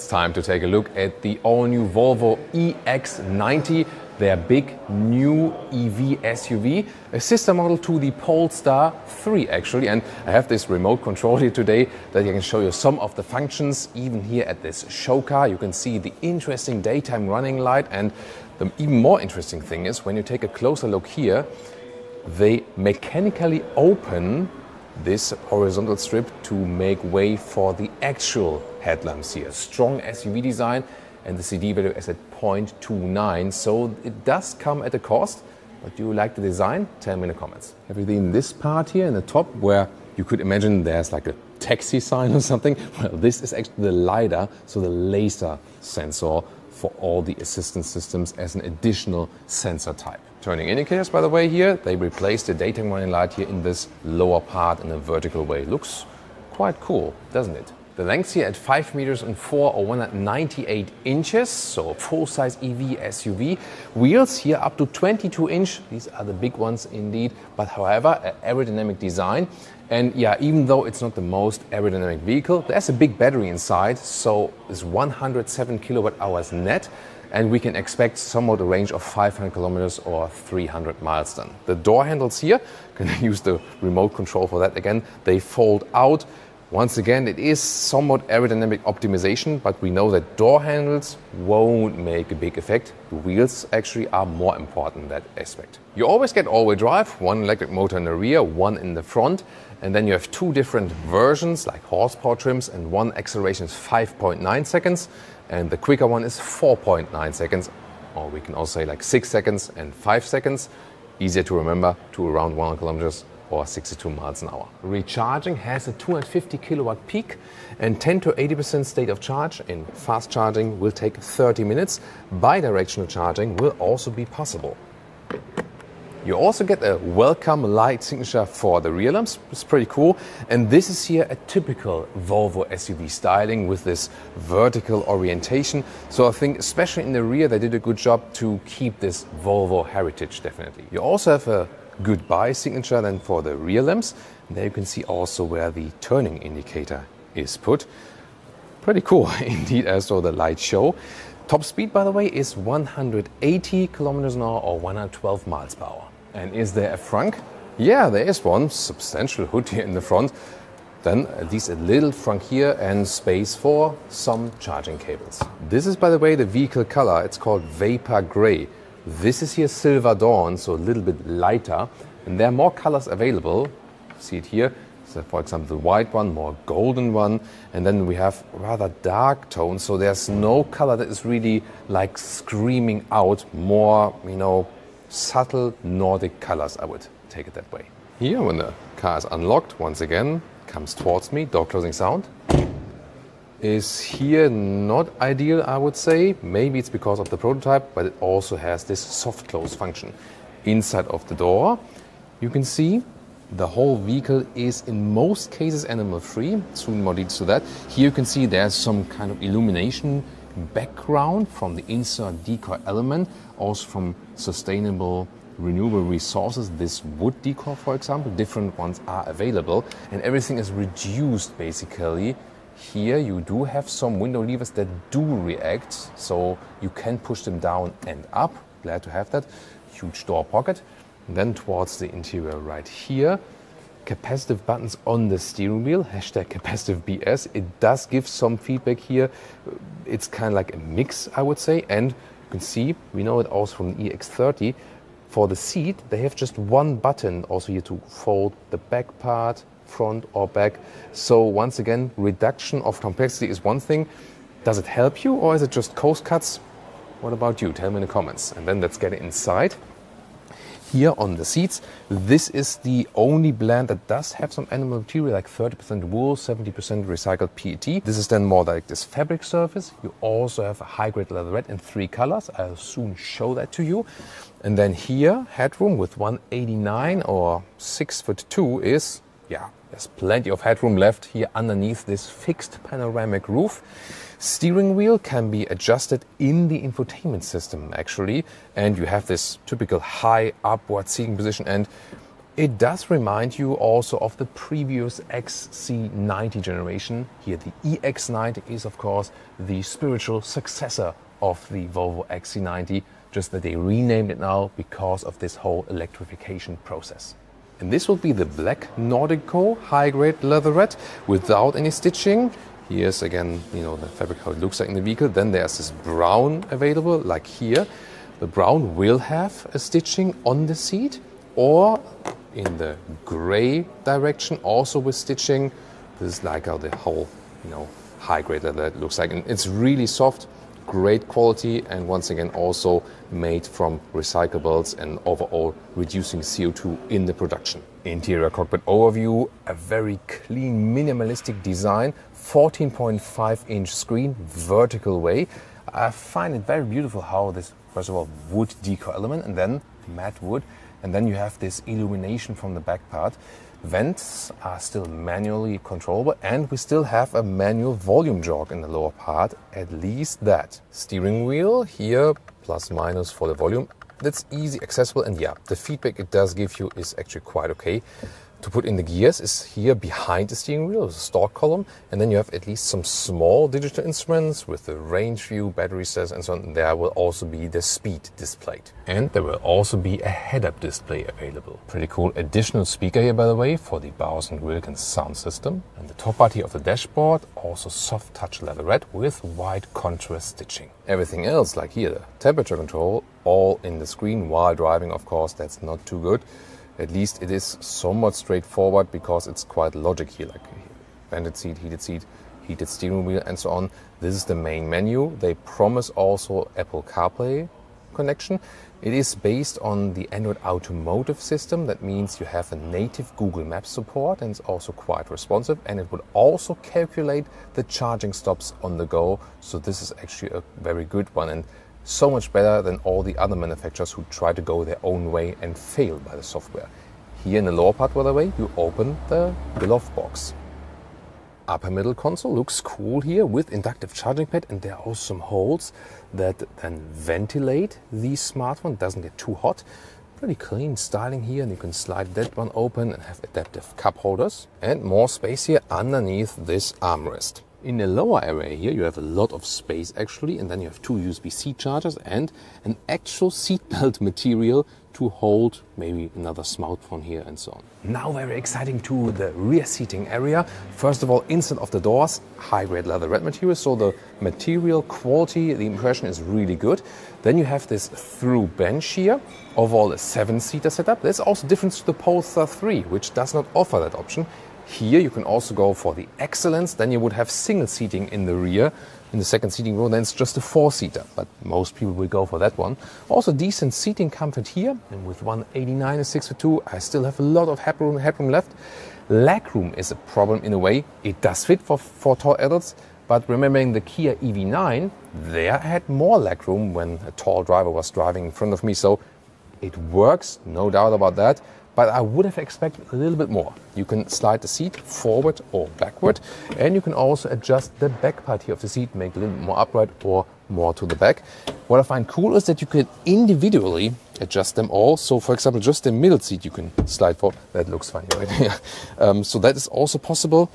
It's time to take a look at the all new Volvo EX90, their big new EV SUV, a sister model to the Polestar 3 actually. And I have this remote control here today that I can show you some of the functions. Even here at this show car, you can see the interesting daytime running light. And the even more interesting thing is when you take a closer look here, they mechanically open this horizontal strip to make way for the actual headlamps here. Strong SUV design and the CD value is at 0.29, so it does come at a cost. But do you like the design? Tell me in the comments. Everything in this part here in the top where you could imagine there's like a taxi sign or something. Well, this is actually the LiDAR, so the laser sensor for all the assistance systems as an additional sensor type. Turning indicators, by the way, here, they replaced the daytime running light here in this lower part in a vertical way. Looks quite cool, doesn't it? The length here at 5 meters and 4 or 198 inches, so full-size EV SUV. Wheels here up to 22 inch. These are the big ones indeed, but however, aerodynamic design. And yeah, even though it's not the most aerodynamic vehicle, there's a big battery inside, so it's 107 kilowatt hours net and we can expect somewhat a range of 500 kilometers or 300 miles then. The door handles here, can use the remote control for that again, they fold out. Once again, it is somewhat aerodynamic optimization, but we know that door handles won't make a big effect. The wheels actually are more important in that aspect. You always get all-wheel drive, one electric motor in the rear, one in the front, and then you have two different versions like horsepower trims and one acceleration is 5.9 seconds and the quicker one is 4.9 seconds, or we can also say like 6 seconds and 5 seconds. Easier to remember to around 100 kilometers or 62 miles an hour. Recharging has a 250 kilowatt peak and 10 to 80% state of charge in fast charging will take 30 minutes. Bidirectional charging will also be possible. You also get a welcome light signature for the rear lamps. It's pretty cool. And this is here a typical Volvo SUV styling with this vertical orientation. So I think especially in the rear they did a good job to keep this Volvo heritage definitely. You also have a goodbye signature then for the rear lamps. And there you can see also where the turning indicator is put. Pretty cool indeed as so the light show. Top speed, by the way, is 180 kilometers an hour or 112 miles per hour. And is there a frunk? Yeah, there is one substantial hood here in the front. Then at least a little frunk here and space for some charging cables. This is, by the way, the vehicle color. It's called Vapor Gray. This is here Silver Dawn, so a little bit lighter. And there are more colors available. See it here. So for example, the white one, more golden one, and then we have rather dark tones. So there's no color that is really like screaming out more, you know, subtle Nordic colors, I would take it that way. Here, when the car is unlocked, once again, comes towards me, door closing sound. Is here not ideal, I would say. Maybe it's because of the prototype, but it also has this soft close function. Inside of the door, you can see the whole vehicle is in most cases animal free. Soon more details to that. Here you can see there's some kind of illumination background from the insert decor element, also from sustainable renewable resources. This wood decor, for example, different ones are available, and everything is reduced basically. Here you do have some window levers that do react, so you can push them down and up. Glad to have that. Huge door pocket. And then towards the interior right here, capacitive buttons on the steering wheel, hashtag capacitive BS. It does give some feedback here. It's kind of like a mix, I would say. And you can see, we know it also from the EX30. For the seat, they have just one button also here to fold the back part, front or back. So once again, reduction of complexity is one thing. Does it help you or is it just coast cuts? What about you? Tell me in the comments. And then let's get inside here on the seats. This is the only blend that does have some animal material, like 30% wool, 70% recycled PET. This is then more like this fabric surface. You also have a high-grade leatherette in three colors. I'll soon show that to you. And then here, headroom with 189 or 6 foot 2 is, yeah, there's plenty of headroom left here underneath this fixed panoramic roof. Steering wheel can be adjusted in the infotainment system actually, and you have this typical high upward seating position and It does remind you also of the previous XC90 generation. Here, the EX90 is, of course, the spiritual successor of the Volvo XC90, just that they renamed it now because of this whole electrification process. And this will be the black Nordico high grade leatherette without any stitching. Here's again, you know, the fabric how it looks like in the vehicle. Then there's this brown available, like here. The brown will have a stitching on the seat or in the gray direction, also with stitching. This is like how the whole, you know, high grade leather looks like. And it's really soft, great quality, and once again, also made from recyclables and overall reducing CO2 in the production. Interior cockpit overview, a very clean, minimalistic design, 14.5 inch screen, vertical way. I find it very beautiful how this, first of all, wood deco element and then matte wood and then you have this illumination from the back part. Vents are still manually controllable, and we still have a manual volume jog in the lower part, at least that. Steering wheel here, plus minus for the volume. That's easy, accessible, and yeah, the feedback it does give you is actually quite okay to put in the gears is here behind the steering wheel, the stalk column, and then you have at least some small digital instruments with the range view, battery says, and so on. There will also be the speed displayed. And there will also be a head-up display available. Pretty cool additional speaker here, by the way, for the Bowers & Wilkins sound system. And the top part here of the dashboard, also soft touch leatherette with white contrast stitching. Everything else, like here, the temperature control, all in the screen while driving, of course, that's not too good at least it is somewhat straightforward because it's quite logic here, like vented seat, heated seat, heated steering wheel, and so on. This is the main menu. They promise also Apple CarPlay connection. It is based on the Android Automotive system. That means you have a native Google Maps support and it's also quite responsive. And it would also calculate the charging stops on the go. So this is actually a very good one. And so much better than all the other manufacturers who try to go their own way and fail by the software. Here in the lower part, by the way, you open the glove box. Upper middle console looks cool here with inductive charging pad, and there are also some holes that then ventilate the smartphone. Doesn't get too hot. Pretty clean styling here, and you can slide that one open and have adaptive cup holders and more space here underneath this armrest. In the lower area here, you have a lot of space actually, and then you have two USB-C chargers and an actual seatbelt material to hold maybe another smartphone here and so on. Now very exciting to the rear seating area. First of all, inside of the doors, high-grade leatherette material, so the material quality, the impression is really good. Then you have this through bench here, overall a seven-seater setup. There's also difference to the Polestar 3, which does not offer that option. Here you can also go for the excellence, then you would have single seating in the rear. In the second seating row, then it's just a four-seater, but most people will go for that one. Also decent seating comfort here, and with 189 and 6 2, I still have a lot of headroom, headroom left. Legroom is a problem in a way. It does fit for, for tall adults, but remembering the Kia EV9, there I had more legroom when a tall driver was driving in front of me, so it works, no doubt about that but I would have expected a little bit more. You can slide the seat forward or backward, and you can also adjust the back part here of the seat, make it a little bit more upright or more to the back. What I find cool is that you can individually adjust them all. So, for example, just the middle seat you can slide for. That looks funny, right? um, so that is also possible.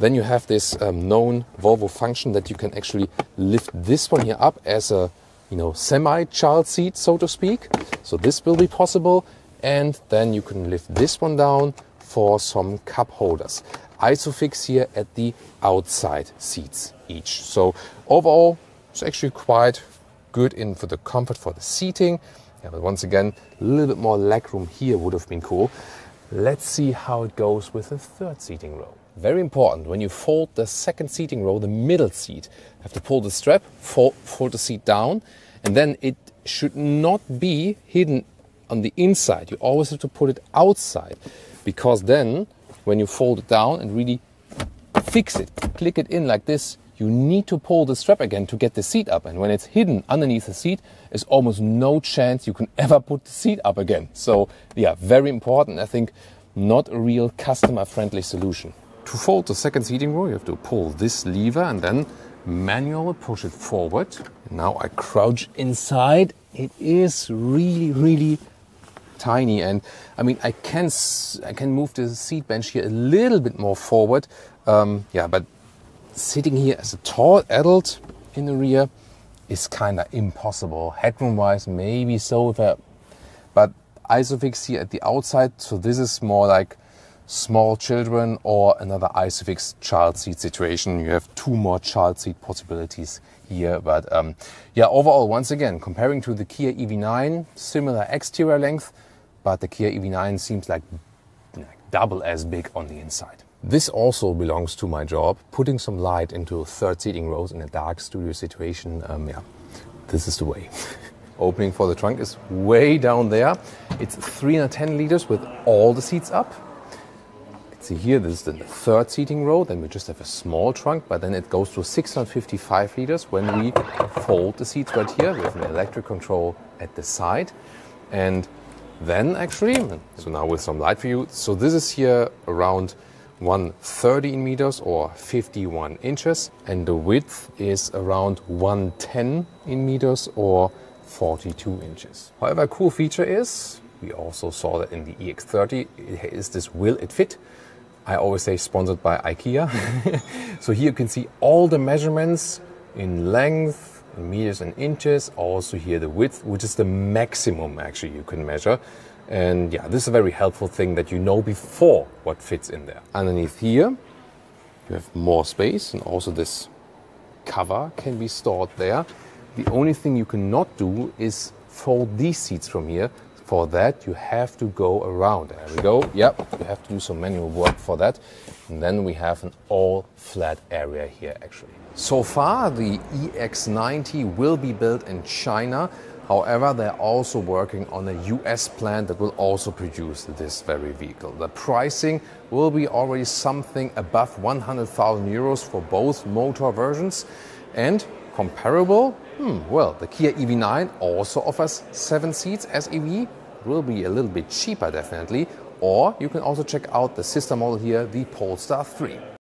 Then you have this um, known Volvo function that you can actually lift this one here up as a you know semi-child seat, so to speak. So this will be possible and then you can lift this one down for some cup holders. Isofix here at the outside seats each. So overall, it's actually quite good in for the comfort for the seating. Yeah, but once again, a little bit more leg room here would have been cool. Let's see how it goes with the third seating row. Very important, when you fold the second seating row, the middle seat, you have to pull the strap, fold, fold the seat down, and then it should not be hidden on the inside. You always have to put it outside because then when you fold it down and really fix it, click it in like this, you need to pull the strap again to get the seat up. And when it's hidden underneath the seat, there's almost no chance you can ever put the seat up again. So yeah, very important. I think not a real customer friendly solution. To fold the second seating row, you have to pull this lever and then manually push it forward. Now I crouch inside. It is really, really tiny. And I mean, I can I can move the seat bench here a little bit more forward. Um, yeah, but sitting here as a tall adult in the rear is kind of impossible. Headroom wise, maybe so, if I, but Isofix here at the outside. So this is more like small children or another Isofix child seat situation. You have two more child seat possibilities here. But um, yeah, overall, once again, comparing to the Kia EV9, similar exterior length, but the Kia EV9 seems like, like double as big on the inside. This also belongs to my job, putting some light into third seating rows in a dark studio situation. Um, yeah, this is the way. Opening for the trunk is way down there. It's 310 liters with all the seats up. See here, this is the third seating row. Then we just have a small trunk, but then it goes to 655 liters when we fold the seats right here. We have an electric control at the side. And then actually, so now with some light for you, so this is here around 130 centimeters or 51 inches, and the width is around 110 centimeters or 42 inches. However, a cool feature is, we also saw that in the EX30, is this will it fit? I always say sponsored by IKEA. so here you can see all the measurements in length, in meters and inches. Also here the width, which is the maximum actually you can measure. And yeah, this is a very helpful thing that you know before what fits in there. Underneath here, you have more space and also this cover can be stored there. The only thing you cannot do is fold these seats from here for that, you have to go around. There we go. Yep, you have to do some manual work for that. And then we have an all flat area here actually. So far, the EX90 will be built in China. However, they're also working on a US plant that will also produce this very vehicle. The pricing will be already something above 100,000 euros for both motor versions. And comparable, hmm, well, the Kia EV9 also offers seven seats as EV, will be a little bit cheaper definitely. Or you can also check out the sister model here, the Polestar 3.